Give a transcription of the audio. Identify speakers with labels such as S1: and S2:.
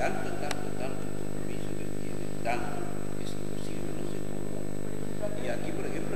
S1: tanto, tanto, tanto compromiso que tiene, tanto, es imposible no se. Y aquí, por ejemplo,